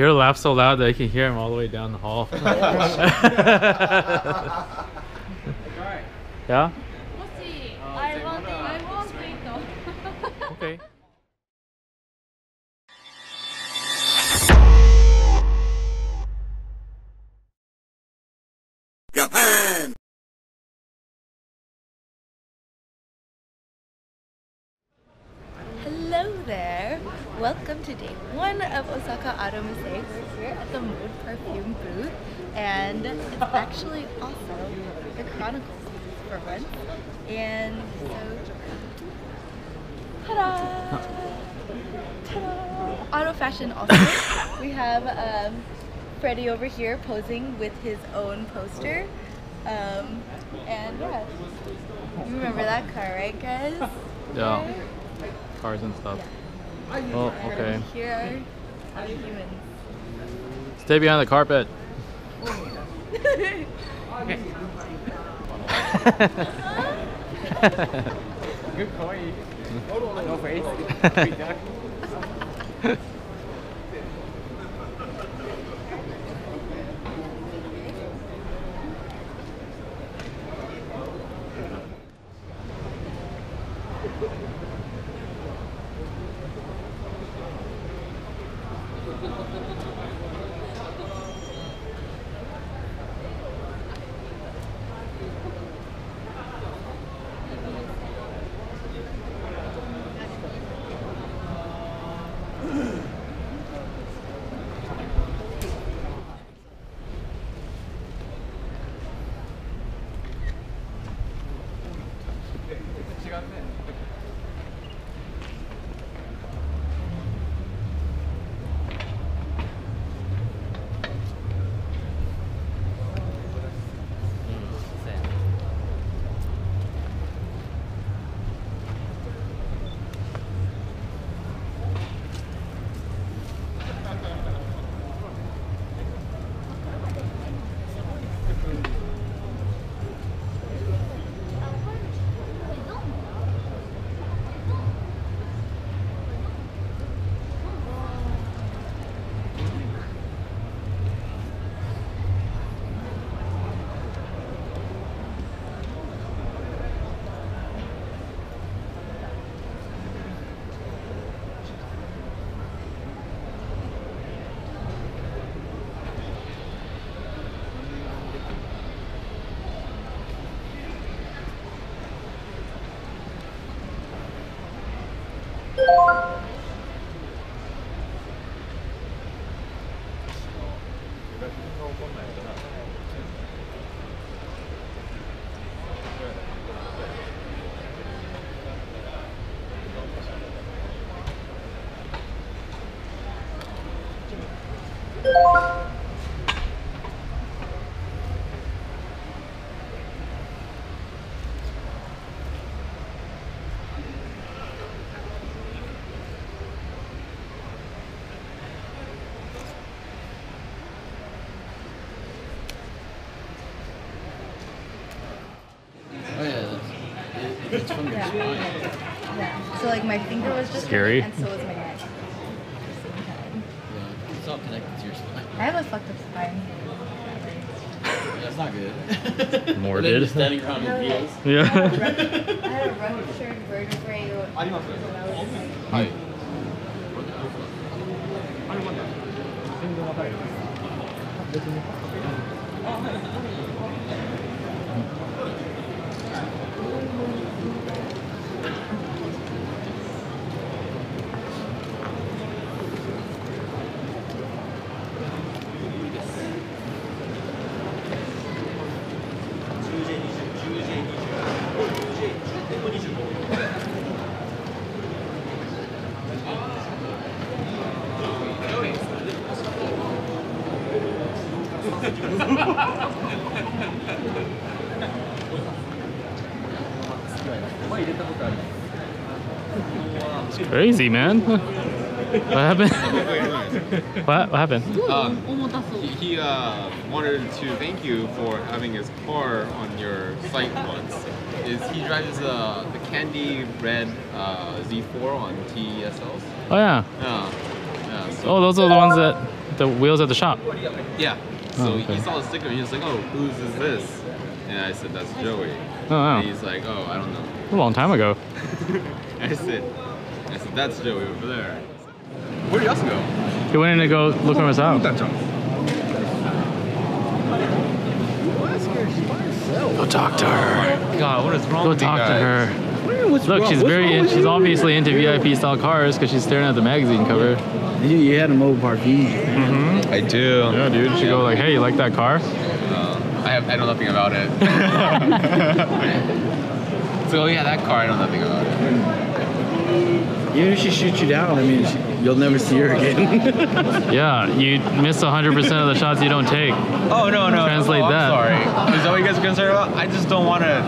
Hiro laughs so loud that I can hear him all the way down the hall. yeah? もし I want to I want Okay. Ta-da! Also. we have um, Freddie over here posing with his own poster. Um, and yeah, you remember that car, right, guys? Yeah. Right? Cars and stuff. Yeah. Oh, okay. Here are other humans. Stay behind the carpet. Good coin. No face. Oh it's from your Yeah. spine. Yeah. So like my finger was just Scary. and so was my neck. At the same time. Yeah, it's all connected to your spine. I have a fucked up spine. That's not good. More And then did. just standing around in heels. I Yeah. had a ruptured vertebrae when I was like, Hi. It's crazy, man. What happened? what, what happened? He uh, wanted to thank you for having his car on your site once. Is he drives uh, the candy red uh, Z4 on TESLs? Oh yeah. Yeah. yeah so. Oh, those are the ones that the wheels at the shop. Yeah. Oh, so Oh, okay. he saw the sticker and he was like, "Oh, whose is this?" And I said, "That's Joey." Oh, wow. And he's like, "Oh, I don't know." A long time ago. I said, "I said that's Joey over there." Where did you also go? He went in to go look for himself. Go talk to her. God, what is wrong Go with you Go talk to her. What's Look, wrong- she's what's very. In, she's you? obviously into VIP style cars because she's staring at the magazine cover. You, you had a mobile parking. I do. Yeah, dude. She go like, "Hey, you like that car?" Uh, I have I know nothing about it. so yeah, that car I know nothing about it. Even if she shoots you down, I mean, she, you'll never see her again. Yeah, you miss 100% of the shots you don't take. Oh no no. Translate no, I'm that. Sorry. Is that what you guys are concerned about? I just don't want to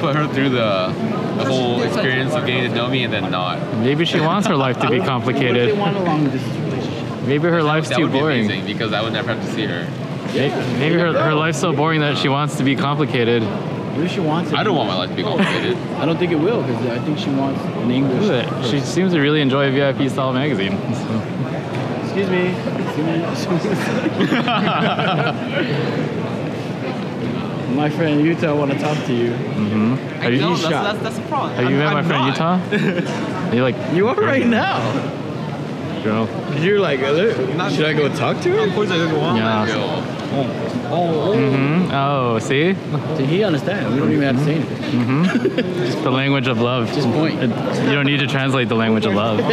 put her through the the whole experience of getting to know me and then not. Maybe she wants her life to be What if they complicated. Maybe her life's that too would be boring. amazing because I would never have to see her. May- Maybe her, her life's so boring that she wants to be complicated. What if she wants it? I don't want my life to be complicated. I don't think it will because I think she wants an English. Look at that. She seems to really enjoy a VIP style magazine. Excuse me. My friend Yuta want to talk to you. Mm-hmm. Have you, No, He's that's, shot. that's, that's the problem. have you met I'm- my I'm friend not. Yuta? Are you like, You are right now. you know, 'Cause You're like, should I go talk to him? Of her? I go on Yeah. that girl. hmm oh, see? Did he understand? We don't even have to say anything. Just the language of love. Just point. It- you don't need to translate the language of love.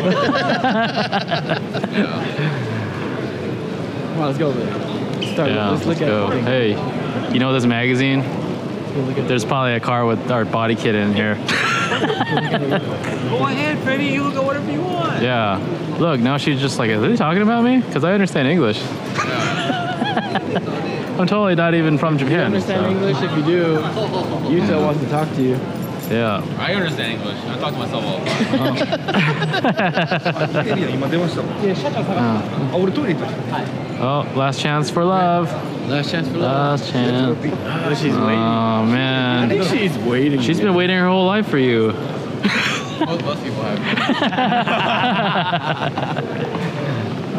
Come on, let's go over there. Let's start. Yeah, let's let's look go. at. Hey, you know this magazine? Let's go look at There's probably a car with our body kit in here. Go ahead, Freddie. You can go whatever you want. Yeah. Look, now she's just like, are they talking about me? Because I understand English. I'm totally not even from You Japan. understand so- English? If you do, Yuta wants to talk to you. Yeah. I understand English. I talk to myself all the time. oh, ah. oh last chance for love. Last chance for love. Last chance. Oh, she's waiting. Oh, man. I think she's waiting. She's been waiting her whole life for you. most, people have.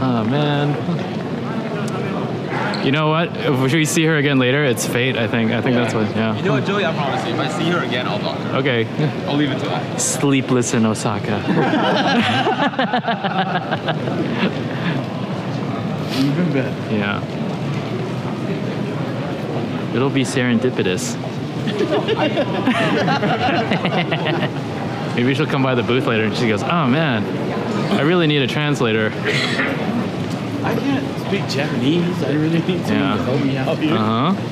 oh, man. You know what? If we see her again later, it's fate. I think. I think that's what. Yeah. You Yeah. know what, Joey? I promise you, if I see her again, I'll talk to her. Okay. I'll leave it to that. Sleepless in Osaka. Even better. Yeah. It'll be serendipitous. Maybe she'll come by the booth later and she goes, "Oh man, I really need a translator." I can't speak Japanese. I really need someone Yeah. to help me out here. Uh huh.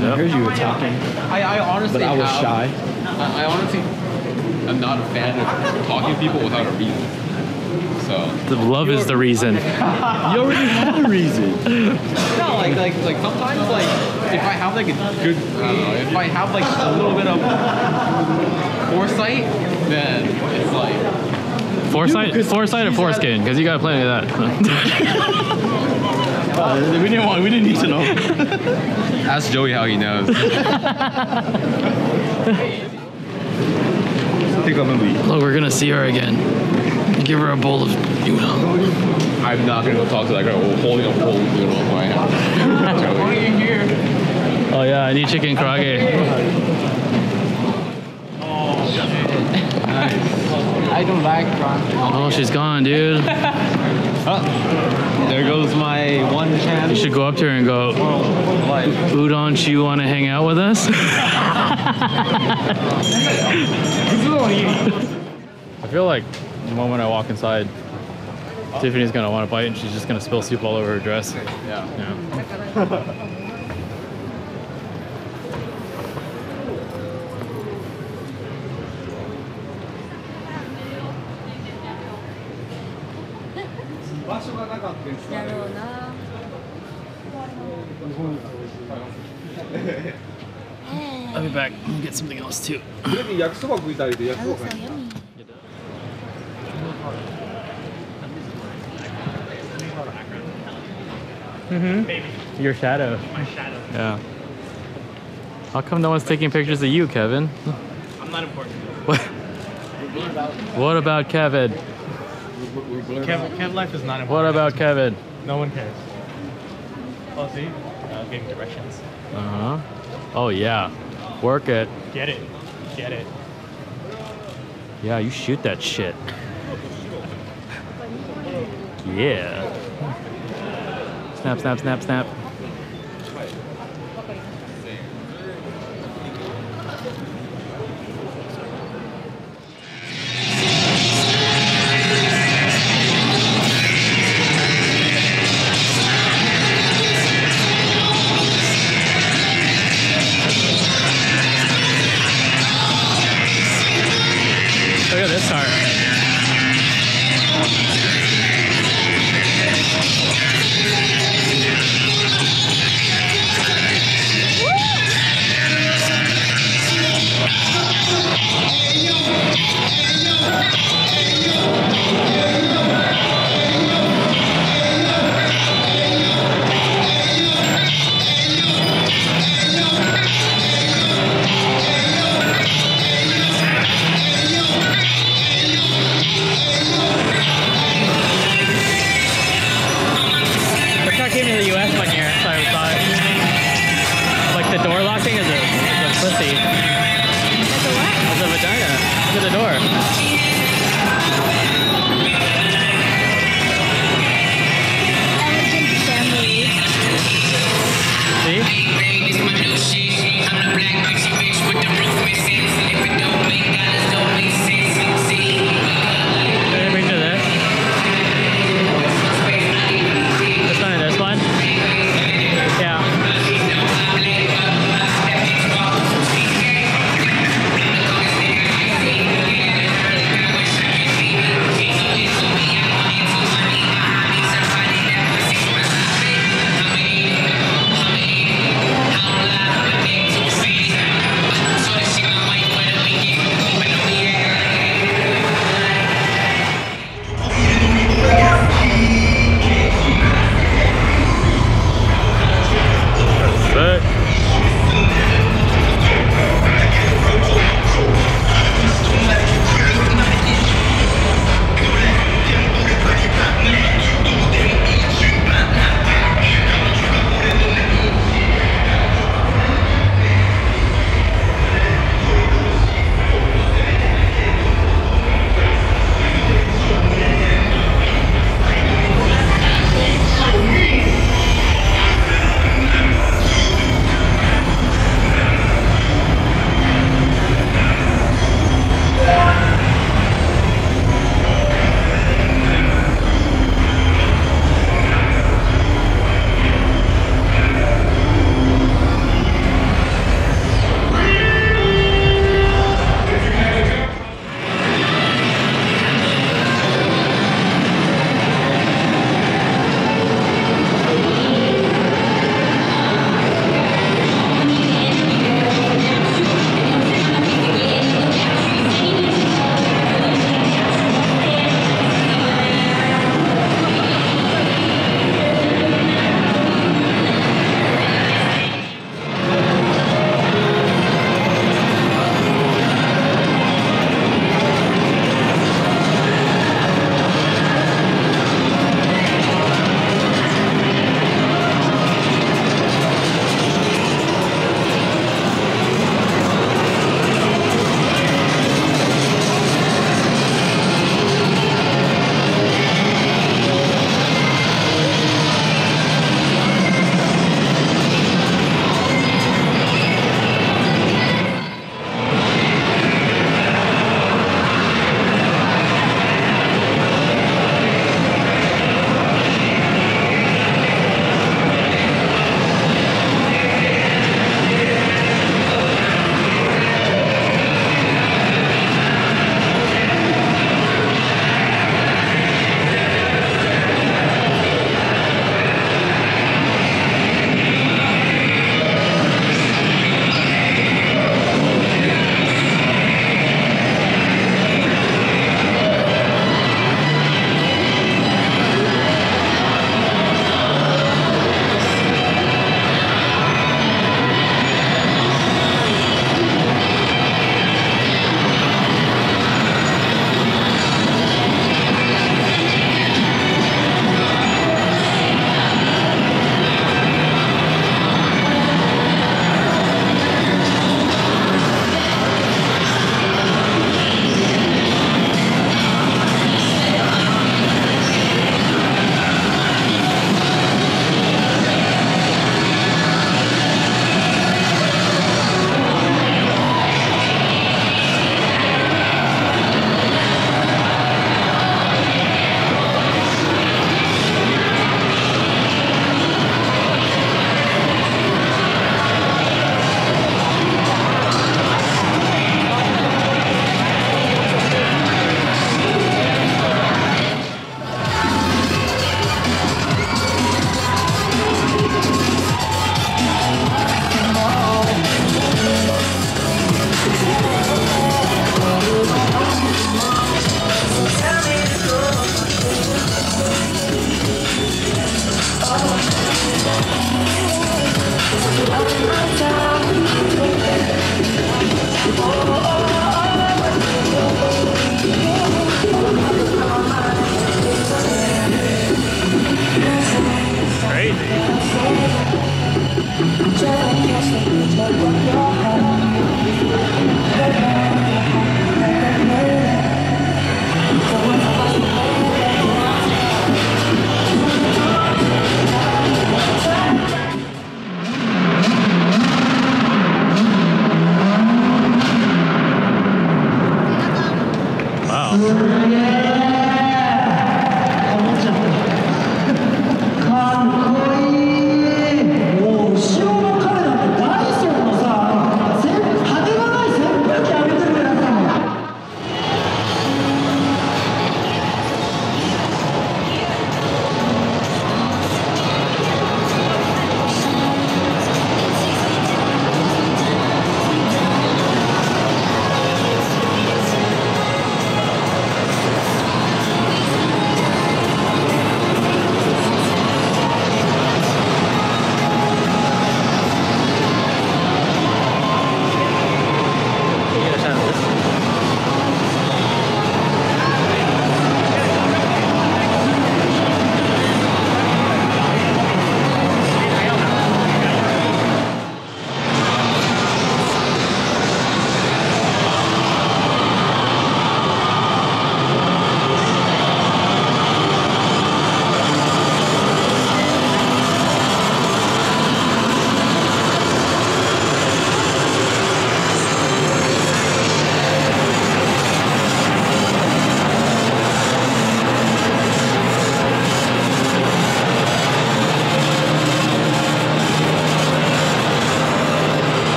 I heard you were talking, I, I honestly but I was have- shy. I, I honestly am not a fan of talking to people without a reason. So The love is the reason. You already have a reason. no, like like like sometimes like if I have like a good I don't know if I have like a little bit of foresight, then it's like Foresight, Dude, foresight, or foreskin? Because you got plenty of that. uh, we didn't want. We didn't need to know. Ask Joey how he knows. Look, we're gonna see her again. Give her a bowl of You noodle. I'm not gonna go talk to that girl. We're holding a bowl of noodle in my hand. Why are you here? Oh yeah, I need chicken karaage. I don't like prawn. Oh, she's gone, dude. Oh, there goes my one chance. You should go up to her and go, Like, Udon, do you want to hang out with us? I feel like the moment I walk inside, Tiffanie's gonna want to bite and she's just gonna spill soup all over her dress. yeah. Yeah. I'll be back. I'll get something else too. 여기 약수박 구이다 이제 약수박. That so yummy. Mm-hmm. Your shadow. My shadow. Yeah. How come no one's taking pictures of you, Kevin? I'm not important. What? What about Kevin? Kev, Kev life is not important. What about Kevin? No one cares. Oh, see? Uh, giving directions. Uh huh. Oh, yeah. Work it. Get it. Get it. Yeah, you shoot that shit. Yeah. Snap, snap, snap, snap.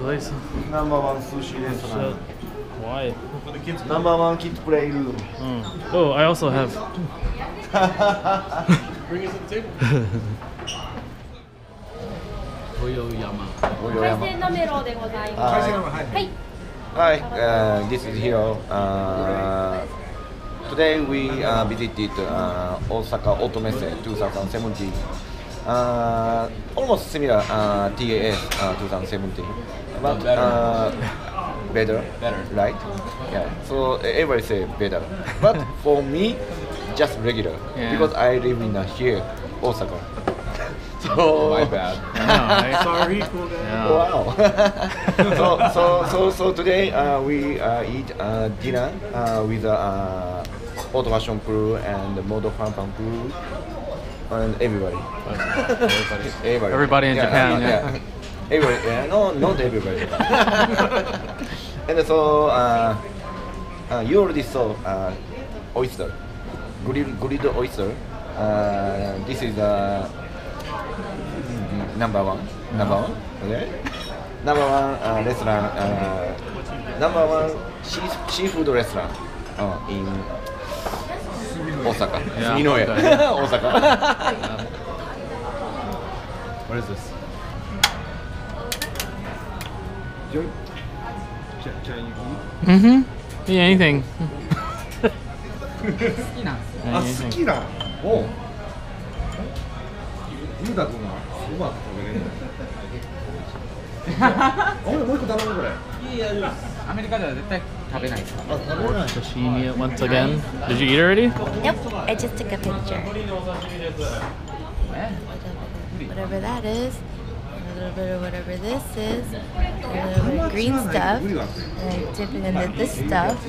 place. Number one sushi restaurant. Why? Number one kid play room. Hmm. Oh, oh I also have. Bring it to the table. Toyoyama. Toyoyama. Ah. Hi, uh, this is Hiro. Uh, today we uh, visited uh, Osaka Auto Messe 2017. Uh, almost similar uh, TAS 2017 but better. Uh, better, Better. right? Yeah. So everybody say better, but for me, just regular Yeah. because I live in uh, here, Osaka. so My bad. Sorry. Yeah. Wow. so, so, so, so today uh, we uh, eat uh, dinner uh, with the uh, Autofashion crew and the model fan fan crew and everybody. Everybody. Everybody. Everybody in Japan, yeah. Everybody. Yeah, no, not everybody. and so uh, uh, you already saw uh, oyster, grilled, grilled oyster. Uh, this is uh, number one. Number one. Okay. Number one uh, restaurant. Uh, number one sea, seafood restaurant uh, in Osaka. Yeah, Inoue. okay. Osaka. What is this? Mm-hmm. Yeah, anything. あ好きなおうゆうたくんがうまく食べれる俺もう一個頼むこれアメリカでは絶対食べないですか Sashimi it once again. Did you eat already? Yep, I just took a picture. Whatever that is, a little bit of whatever this is, a little bit of green stuff, and I dip it into this stuff.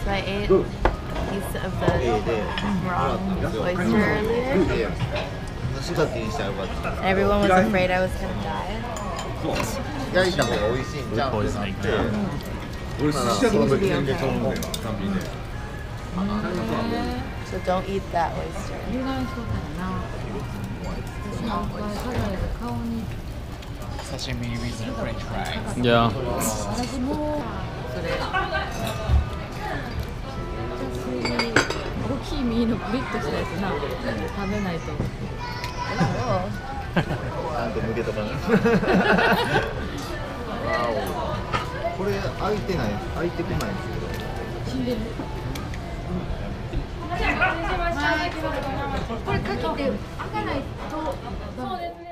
So I ate a piece of the raw oyster earlier. Everyone was afraid I was going to die. 焼いた方が美味しいん。じゃん。ってなって。俺寿司屋とかで全然頼むん。だよ単品で So don't eat that oyster. 刺身 with French fries. Yeah. 大きい身のプリッとしたやつな食べないと Oh. ちゃん。と向けとかね。青。これ開いてない、開いてこないんです死んでるこれかけて開かないと